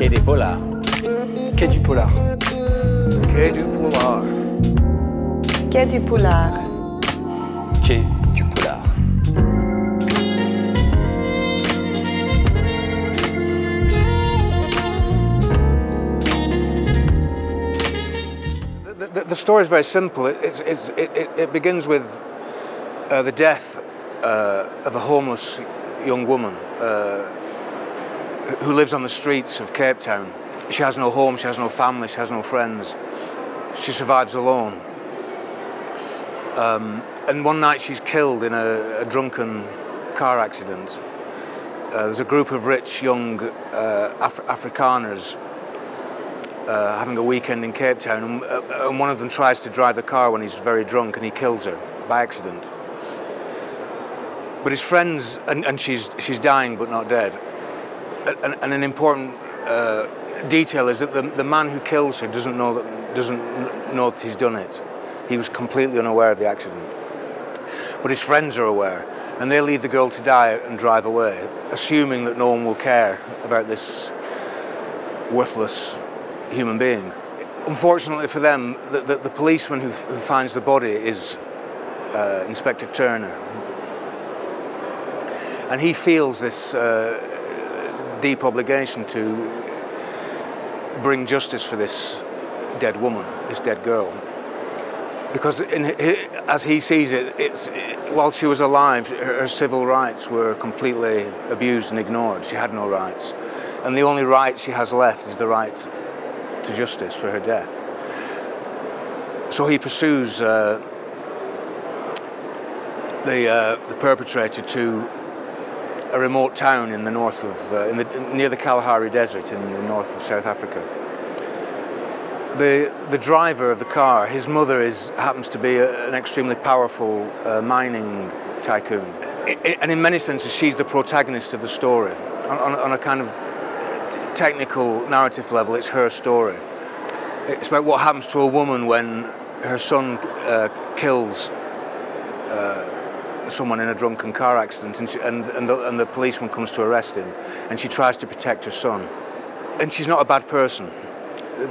Quai des Polars. Quai du Polar. Quai du Polar. Quai du Polar. Quai du Polar. The, the, the story is very simple. It, it's, it's, it, it, it begins with uh, the death uh, of a homeless young woman uh, who lives on the streets of Cape Town. She has no home, she has no family, she has no friends. She survives alone. Um, and one night she's killed in a, a drunken car accident. Uh, there's a group of rich young uh, Af- Afrikaners uh, having a weekend in Cape Town, and, uh, and one of them tries to drive the car when he's very drunk and he kills her by accident. But his friends, and, and she's, she's dying but not dead. And, an important uh, detail is that the, the man who kills her doesn't know that, doesn't know that he's done it. He was completely unaware of the accident. But his friends are aware, and they leave the girl to die and drive away, assuming that no one will care about this worthless human being. Unfortunately for them, the, the, the policeman who, who finds the body is uh, Inspector Turner. And he feels this uh, deep obligation to bring justice for this dead woman, this dead girl. Because in, as he sees it, while she was alive, her, her civil rights were completely abused and ignored. She had no rights. And the only right she has left is the right to justice for her death. So he pursues uh, the, uh, the perpetrator to a remote town in the north of, uh, in the, near the Kalahari Desert in the north of South Africa. The, the driver of the car, his mother is, happens to be a, an extremely powerful uh, mining tycoon. I, I- and in many senses, she's the protagonist of the story. On, on, on a kind of technical narrative level, it's her story. It's about what happens to a woman when her son uh, kills uh, someone in a drunken car accident, and, she, and, and, the, and the policeman comes to arrest him, and she tries to protect her son. And she's not a bad person.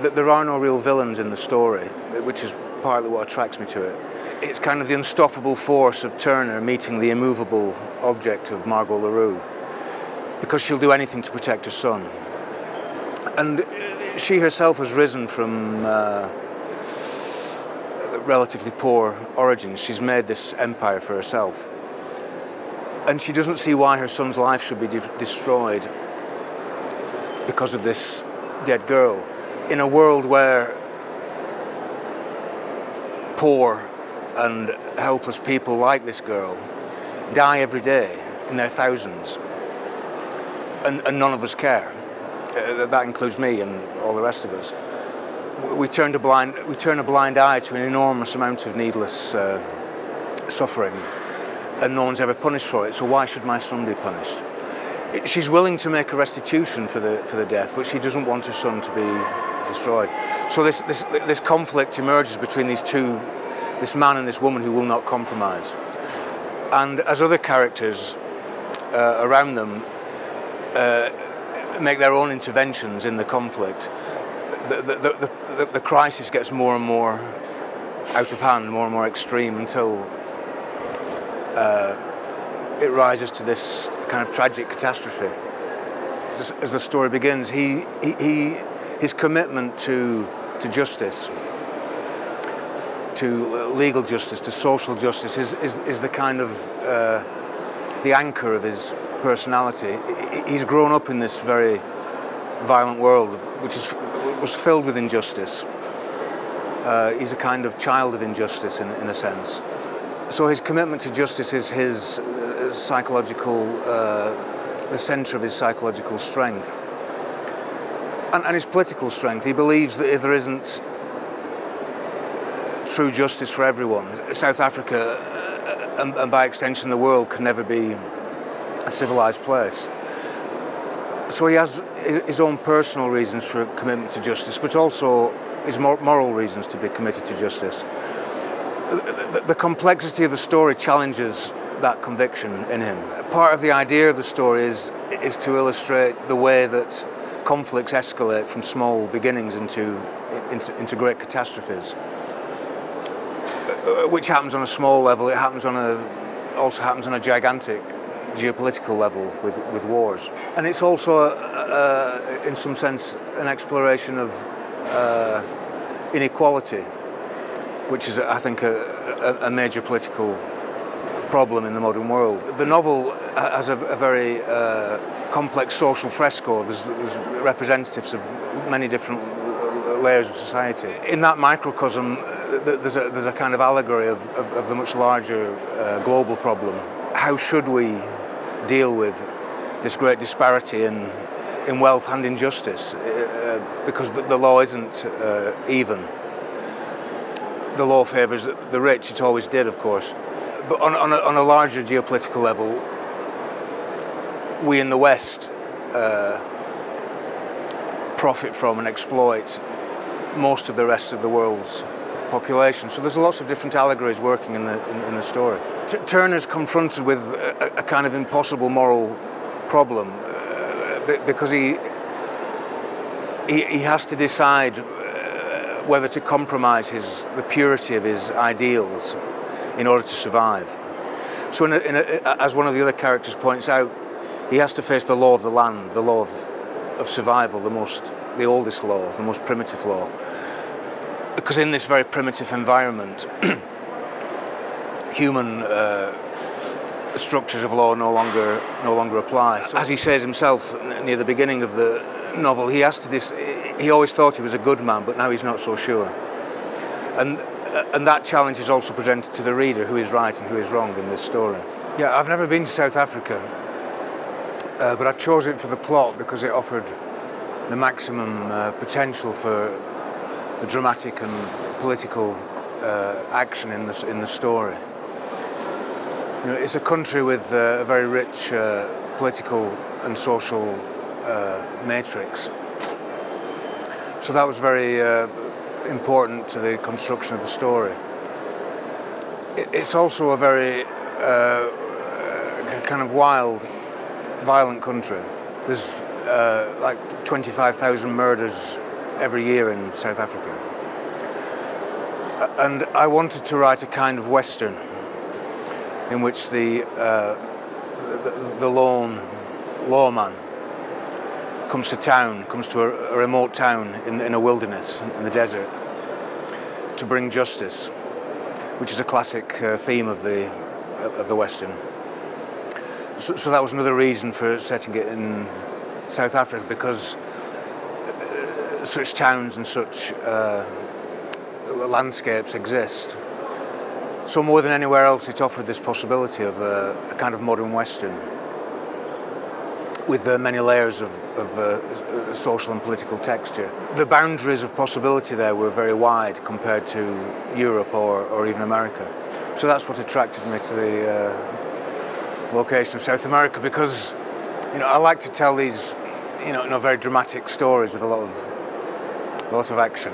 Th- There are no real villains in the story, which is partly what attracts me to it. It's kind of the unstoppable force of Turner meeting the immovable object of Margot Le Roux, because she'll do anything to protect her son. And she herself has risen from uh, relatively poor origins. She's made this empire for herself. And she doesn't see why her son's life should be de- destroyed because of this dead girl in a world where poor and helpless people like this girl die every day in their thousands. And, and none of us care. Uh, that includes me and all the rest of us. We turn, a blind, we turn a blind eye to an enormous amount of needless uh, suffering, and no one's ever punished for it, so why should my son be punished? She's willing to make a restitution for the, for the death, but she doesn't want her son to be destroyed. So this, this, this conflict emerges between these two, this man and this woman who will not compromise. And as other characters uh, around them uh, make their own interventions in the conflict, the, the, the, the, crisis gets more and more out of hand, more and more extreme until uh, it rises to this kind of tragic catastrophe. As, as the story begins, he, he, he, his commitment to, to justice, to legal justice, to social justice, is, is, is the kind of uh, the anchor of his personality. He's grown up in this very violent world, which is, was filled with injustice. Uh, he's a kind of child of injustice, in, in a sense. So his commitment to justice is his uh, psychological, uh, the centre of his psychological strength. And, and his political strength. He believes that if there isn't true justice for everyone, South Africa, uh, and, and by extension the world, can never be a civilised place. So he has his own personal reasons for commitment to justice, but also his moral reasons to be committed to justice. The complexity of the story challenges that conviction in him. Part of the idea of the story is, is to illustrate the way that conflicts escalate from small beginnings into, into, into great catastrophes, uh, which happens on a small level. It happens on a, also happens on a gigantic geopolitical level with, with wars. And it's also, uh, in some sense, an exploration of uh, inequality, which is, I think, a, a, major political problem in the modern world. The novel has a, a very uh, complex social fresco. There's, there's, representatives of many different layers of society. In that microcosm, there's a, there's a kind of allegory of, of, of the much larger uh, global problem. How should we deal with this great disparity in, in wealth and injustice? Uh, because the, the, law isn't uh, even. The law favours the rich, it always did, of course. But on, on, a, on a larger geopolitical level, we in the West uh, profit from and exploit most of the rest of the world's population. So there's lots of different allegories working in the, in, in the story. Turner's confronted with a, a, kind of impossible moral problem uh, because he, he, he, has to decide uh, whether to compromise his, the purity of his ideals in order to survive. So in a, in as one of the other characters points out, he has to face the law of the land, the law of, of survival, the most, the oldest law, the most primitive law. Because in this very primitive environment, human uh, structures of law no longer no longer apply. So, as he says himself near the beginning of the novel, he has to this. He always thought he was a good man, but now he's not so sure. And and that challenge is also presented to the reader, who is right and who is wrong in this story. Yeah, I've never been to South Africa, uh, but I chose it for the plot because it offered the maximum uh, potential for the dramatic and political uh, action in the, in the story. You know, it's a country with uh, a very rich uh, political and social uh, matrix. So that was very important to the construction of the story. it's also a very kind of wild violent country. There's uh, like 25,000 murders every year in South Africa. And I wanted to write a kind of Western in which the, uh, the, the lone lawman comes to town, comes to a, a remote town in, in, a wilderness, in the desert, to bring justice, which is a classic uh, theme of the, of the Western. So, so, that was another reason for setting it in South Africa because uh, such towns and such uh, landscapes exist. So more than anywhere else, it offered this possibility of a, a kind of modern Western with uh, many layers of, of uh, social and political texture. The boundaries of possibility there were very wide compared to Europe or, or even America. So that's what attracted me to the uh, location of South America because you know I like to tell these you know, very dramatic stories with a lot of a lot of action.